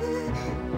Yeah.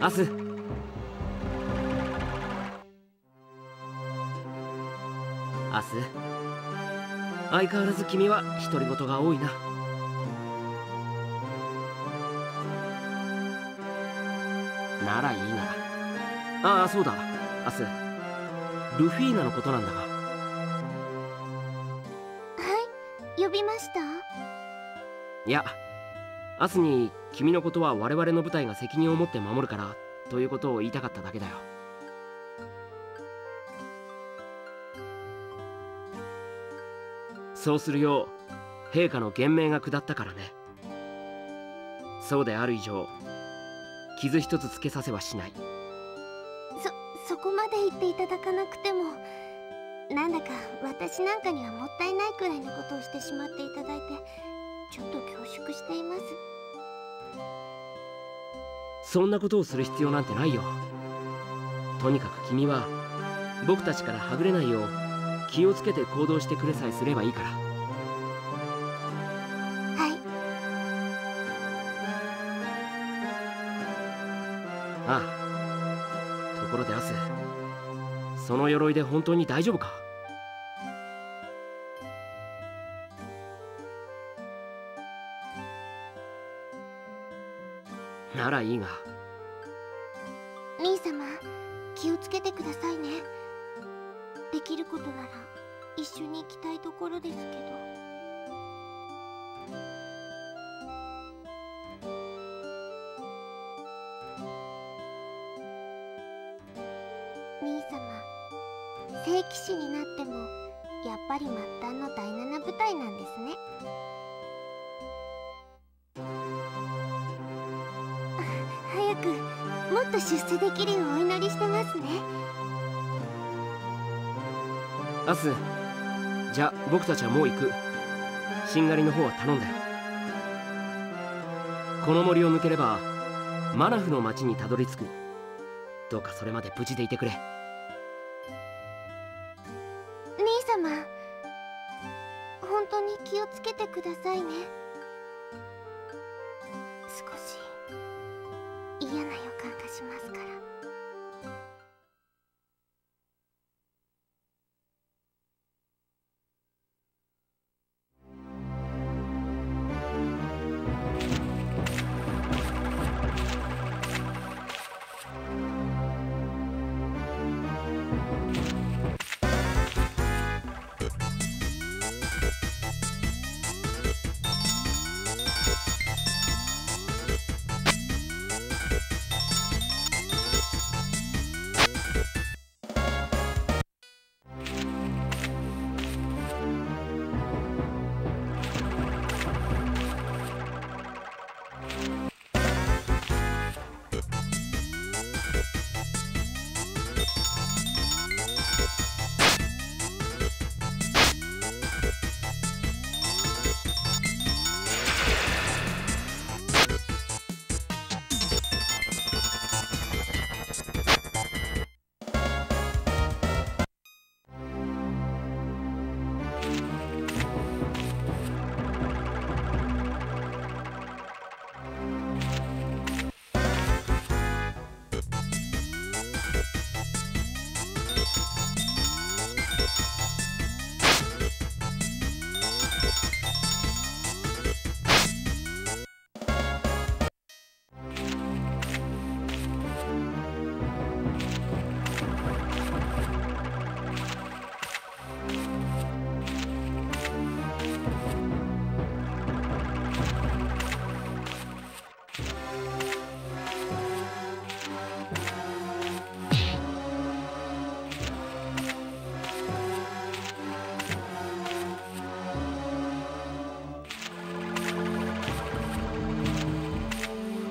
明日。明日。相変わらず君は独り言が多いな。ならいいがああそうだ。明日。ルフィーナのことなんだが。はい。呼びました？いや明日に君のことは我々の部隊が責任を持って守るからということを言いたかっただけだよ。そうするよう陛下の言命が下ったからね。そうである以上傷一つつけさせはしない。そそこまで言っていただかなくてもなんだか私なんかにはもったいないくらいのことをしてしまっていただいてちょっと恐縮しています。そんなことをする必要なんてないよ。とにかく君は僕たちからはぐれないよう気をつけて行動してくれさえすればいいから。はい。ああ。ところでアスその鎧で本当に大丈夫か？ならいいが。兄様気をつけてくださいね。できることなら一緒に行きたいところですけど。もっと出世できるようお祈りしてますね。アスじゃあ僕たちはもう行く。しんがりの方は頼んだよこの森を抜ければマナフの町にたどり着く。どうかそれまで無事でいてくれ。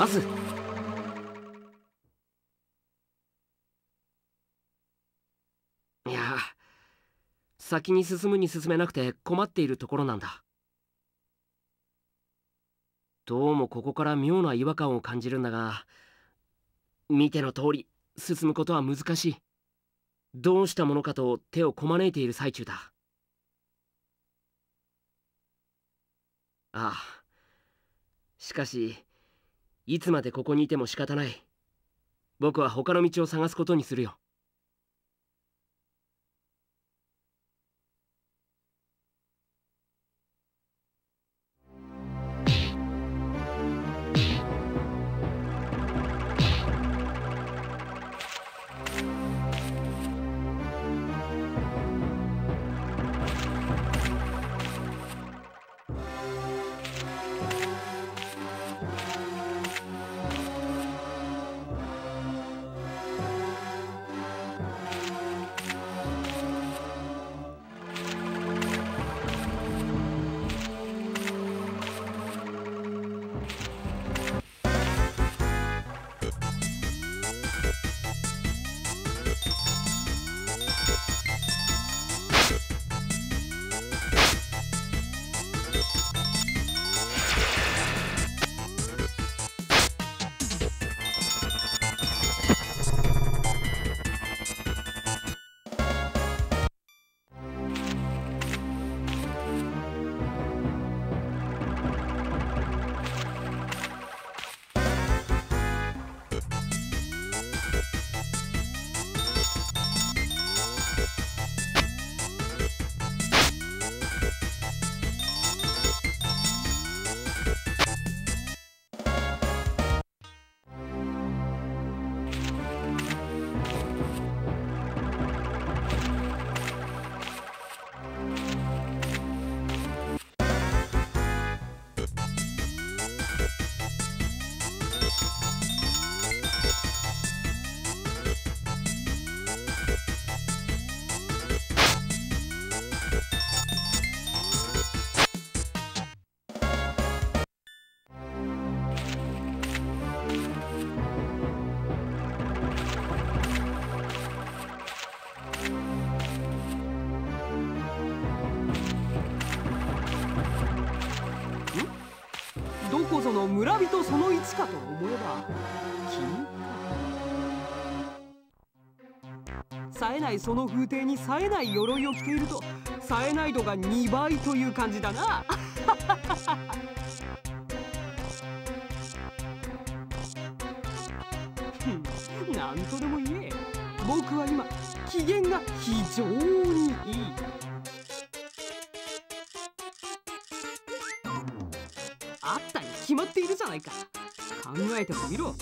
アスいや先に進むに進めなくて困っているところなんだ。どうもここから妙な違和感を感じるんだが見ての通り進むことは難しい。どうしたものかと手をこまねいている最中だ。ああしかしいつまでここにいても仕方ない。僕は他の道を探すことにするよ。かと思えば君か。冴えないその風景に冴えない鎧を着ていると冴えない度が2倍という感じだな。なんとでも言え。僕は今機嫌が非常にいい。あったに決まっているじゃないか。考えてみろ。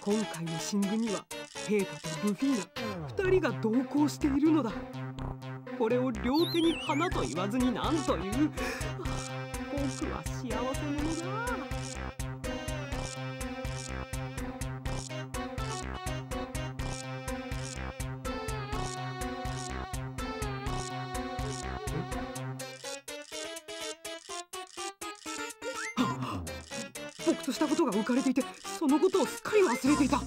今回の進軍には陛下とルフィーナ2人が同行しているのだ。これを両手に花と言わずになんという。僕は幸せ者僕としたことが浮かれていてそのことをすっかり忘れていた。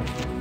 you